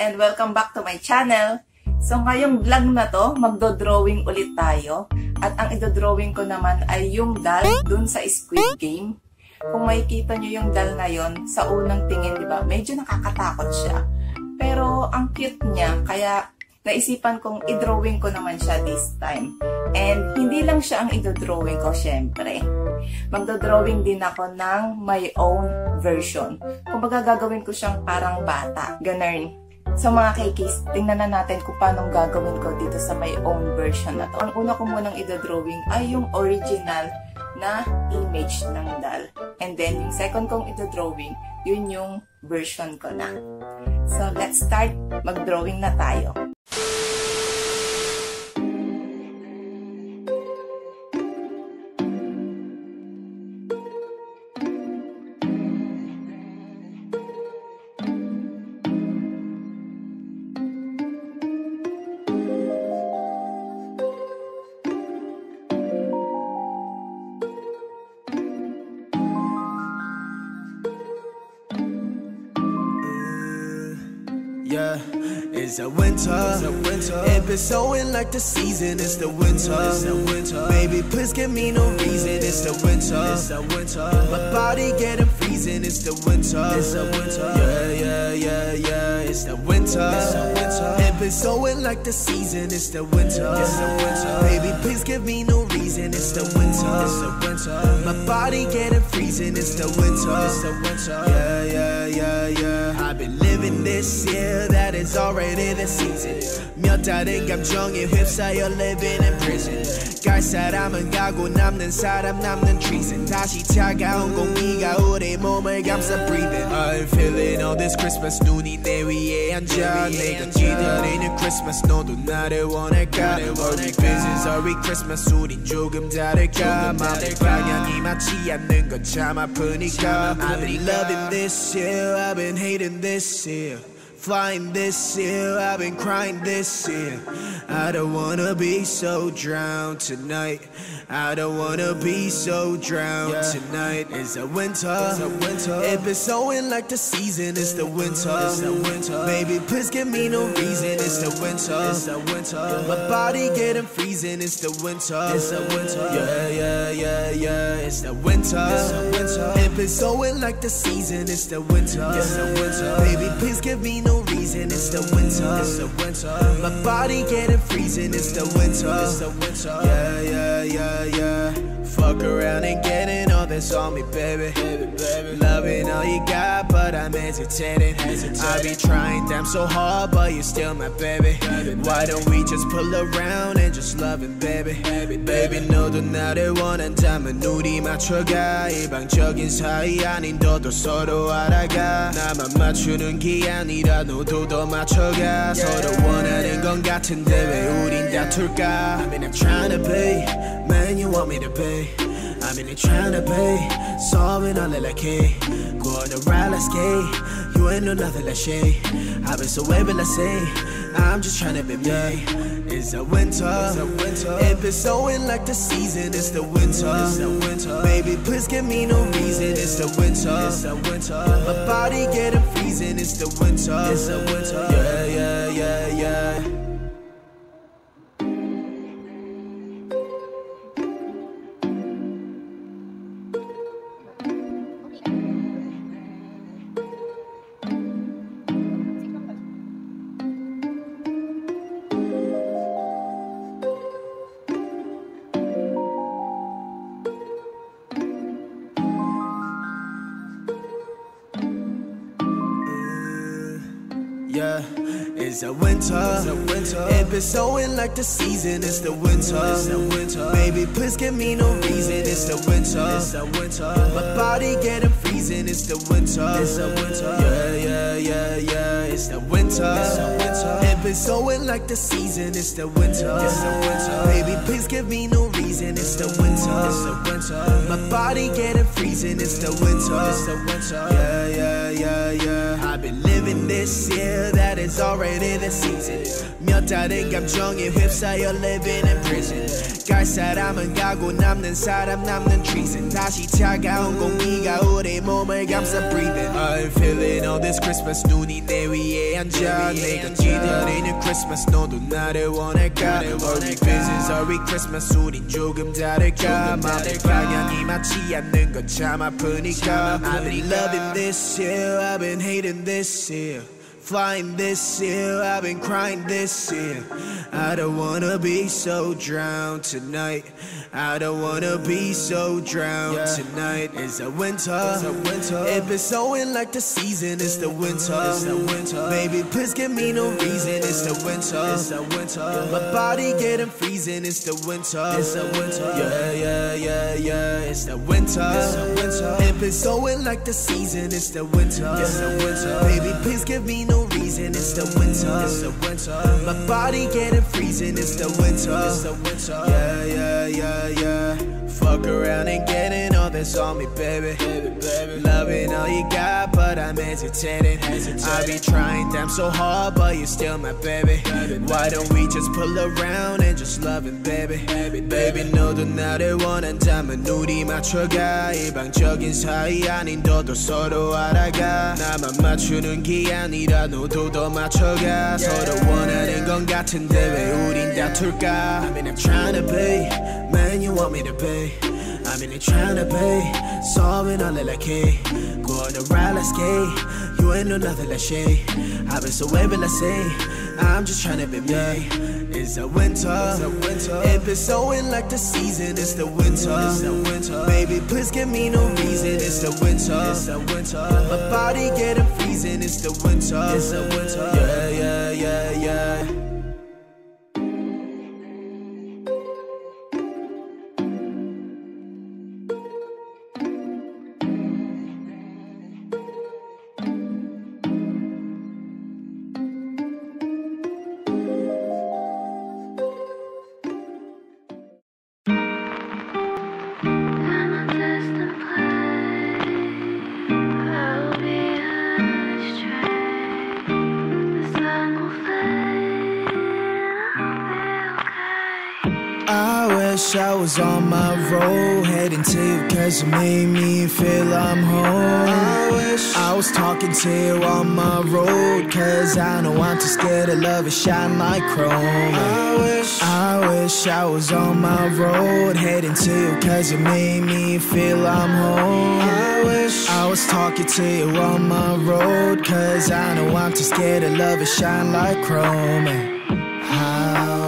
And welcome back to my channel. So ngayong vlog na to, magdo-drawing ulit tayo. At ang idodrawing ko naman ay yung dal dun sa Squid Game. Kung makikita nyo yung dal na yon sa unang tingin, di ba, medyo nakakatakot siya. Pero ang cute niya, kaya naisipan kong i-drawing ko naman siya this time. And hindi lang siya ang i-drawing ko, syempre. Magdo-drawing din ako ng my own version. Kung gagawin ko siyang parang bata. Ganun. So mga kikis, tingnan na natin kung paano gagawin ko dito sa my own version na to. Ang una ko munang i-drawing ay yung original na image ng dal. And then, yung second kong ito-drawing, yun yung version ko na. So, let's start. Mag-drawing na tayo. Yeah, it's a winter. It's a winter. It been snowing like the season. It's the winter. It's the winter. Baby, please give me no reason. It's the winter. It's the winter. My body getting freezing. It's the winter. It's the winter. Yeah, yeah, yeah, yeah. It's the winter. It's the winter. It been snowing like the season. It's the winter. It's the winter. Baby, please give me no reason. It's the winter. It's the winter. My body getting freezing. It's the winter. It's the winter. Yeah, yeah, yeah, yeah. This year that is already the season. 몇 다른 감정에 휩싸여 living in prison. 갈 사람은 가고 남는 사람 남는 treason. 다시 차가운 공기가 우리 몸을 감싸 breathing. I'm feeling all this Christmas 눈이 내 위에 앉아. 내가 기다리는 Christmas 너도 나를 원할까? Are we business? Are we Christmas? 우린 조금 다를까? 마음의 방향이 맞지 않는 건 참 아프니까. I've been loving this year. I've been hating this year. Flying this year, I've been crying this year. I don't wanna be so drowned tonight. I don't wanna be so drowned tonight. It's a winter. It's a winter. It been snowing like the season. It's the winter. It's the winter. Baby, please give me no reason. It's the winter. It's the winter. My body getting freezing. It's the winter. It's the winter. Yeah, yeah, yeah, yeah. It's the winter. It's the winter. It been snowing like the season. It's the winter. It's the winter. Baby, please give me no reason. It's the winter. It's the winter. My body getting freezing. It's the winter. It's the winter. Yeah, yeah, yeah, yeah. Fuck around and getting all this on me, baby. baby, baby. Loving all you got, but I'm hesitating. hesitating. I be trying damn so hard, but you're still my baby. baby Why don't we just pull around and just love it, baby? Baby, baby 너도 나를 원한다면 우리 맞춰가 일방적인 사이 아닌 너도 서로 알아가 나만 맞추는 게 아니라 너도 더 맞춰가 서로 원하는 건 같은데 왜 우린 다툴까 I mean I'm trying to be man you want me to be I I'm trying to be solving all of like hey go on the ride let's skate you ain't know nothing like shade I've been so able to say I'm just trying to be me it's a winter. It's a winter. It been snowing like the season. It's the winter. It's the winter. Baby, please give me no reason. It's the winter. It's the winter. My body getting freezing. It's the winter. It's the winter. Yeah, yeah, yeah, yeah. Yeah, it's a winter. It's a winter. It been snowing like the season. It's the winter. It's the winter. Baby, please give me no reason. It's the winter. It's the winter. My body getting freezing. It's the winter. It's the winter. Yeah, yeah, yeah, yeah. It's the winter. It's the winter. It been snowing like the season. It's the winter. It's the winter. Baby, please give me no reason. It's the winter. It's the winter. My body getting freezing. It's the winter. It's the winter. Yeah, yeah, yeah, yeah. I've been living this year that it's already the season 몇 다른 감정에 휩싸여 living in prison 갈 사람은 가고 남는 사람 남는 treason 다시 차가운 공기가 우리 몸을 감싸 breathing I'm feeling all this Christmas 눈이 내 위에 앉아 내가 기다리는 Christmas 너도 나를 원할까 Are we business, are we Christmas 우린 조금 다를까 마음의 방향이 맞지 않는 건 참 아프니까 I've been loving this year, I've been hating this year Flying this year, I've been crying this year. I don't wanna be so drowned tonight. I don't wanna be so drowned tonight. It's a winter. If it's winter. It been snowing like the season. It's the winter. It's the winter. Baby, please give me no reason. It's the winter. It's the winter. My body getting freezing. It's the winter. It's the winter. Yeah, yeah, yeah, yeah. It's the winter. It's the winter. It been snowing like the season. It's the winter. It's the winter. Baby, please give me no reason. It's the winter. It's the winter. My body getting freezing. It's the winter. It's the winter. Yeah, yeah, yeah, yeah. Fuck around and get all this on me, baby. baby, baby. Loving all you got, but I'm hesitating. I be trying damn so hard, but you're still my baby. Why don't we just pull around and just love it, baby? Baby, 너도 나를 원한다면 우리 맞춰가. 일방적인 사이 아닌 너도 서로 알아가. 나만 맞추는 게 아니라 너도 더 맞춰가. 서로 원하는 건 같은데 왜 우린 다툴까? I mean I'm trying to be, man you want me to be. I mean, they tryna pay, solving all like hey. Go on the ride, let's skate. You ain't know nothing like shade. I've been so wavy, let's say. I'm just tryna be me. It's a winter. It's a winter. It been snowing like the season. It's the winter. It's the winter. Baby, please give me no reason. It's the winter. It's the winter. My body getting freezing. It's the winter. It's the winter. Yeah, yeah, yeah, yeah. Wish I was on my road heading to you cause you made me feel I'm home. I wish I was talking to you on my road cause I know I'm too scared to love it shine like chrome. I wish I wish I was on my road heading to you cause you made me feel I'm home. I wish I was talking to you on my road cause I know I'm too scared to love it shine like chrome.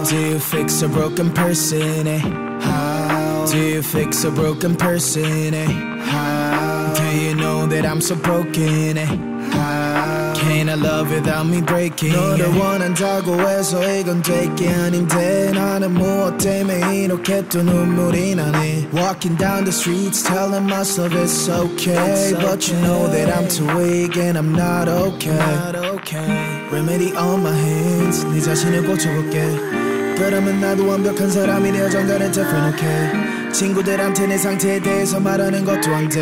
How do you fix a broken person? Eh? How do you fix a broken person? Eh? How do you know that I'm so broken? Eh? How can I love without me breaking? 너를 원한다고 해서 이건 될 게 아닌데 나는 무엇 때문에 이렇게 또 눈물이 나네 Walking down the streets telling myself it's okay But you know that I'm too weak and I'm not okay Remedy on my hands 네 자신을 고쳐볼게 그러면 나도 완벽한 사람이 되어 정갈은 different okay 친구들한테 내 상태에 대해서 말하는 것도 안돼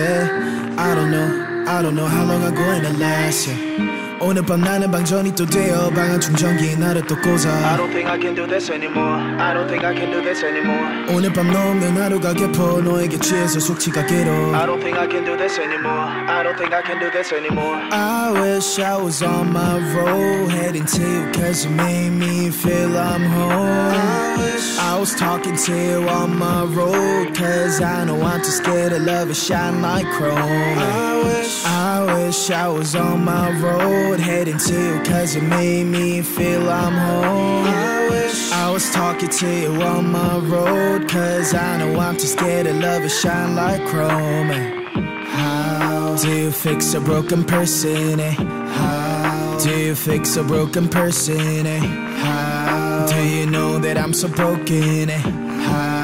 I don't know I don't know how long I'm going to last yeah. 오늘 밤 나는 방전이 또 되어 방한 충전기에 나를 또 꽂아 I don't think I can do this anymore. I don't think I can do this anymore. 오늘 밤 너 없는 하루가 깊어 너에게 취해서 숙취가 길어 I don't think I can do this anymore. I don't think I can do this anymore. I wish I was on my road heading to you cause you made me feel I'm home I wish I was talking to you on my road cause I know I'm too scared to love it shine like chrome I wish I wish I was on my road heading to you cause you made me feel I'm home I wish I was talking to you on my road cause I know I'm too scared to love it shine like chrome How do you fix a broken person? Eh? How do you fix a broken person? Eh? How do you know that I'm so broken? Eh? How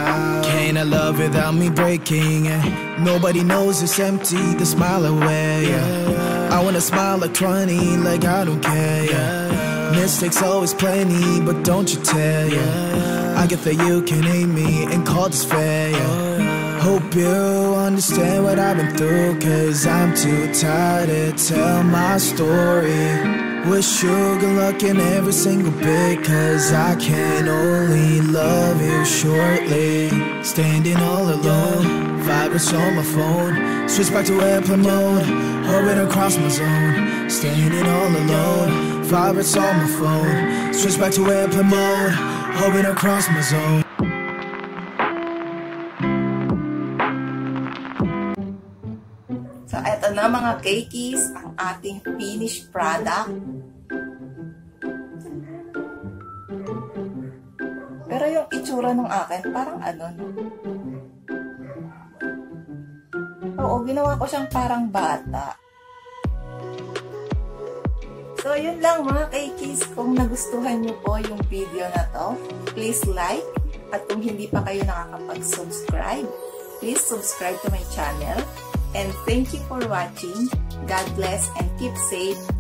can I love without me breaking? Eh? Nobody knows it's empty, the smile away. Yeah. I wanna smile like 20, like I don't care. Yeah. Mistakes always plenty, but don't you tell. Yeah. I get that you can hate me and call this fair. Yeah. Hope you understand what I've been through Cause I'm too tired to tell my story With good luck in every single bit Cause I can only love you shortly. Standing all alone Vibrates on my phone. Switch back to airplane mode Orbit across my zone. Standing all alone Vibrates on my phone. Switch back to airplane mode Orbit across my zone Eto na mga kekies, ang ating finished product. Pero yung itsura ng akin, parang ano, no? Oo, ginawa ko siyang parang bata. So, yun lang mga kekies. Kung nagustuhan nyo po yung video na to, please like. At kung hindi pa kayo nakakapag-subscribe, please subscribe to my channel. And thank you for watching. God bless and keep safe.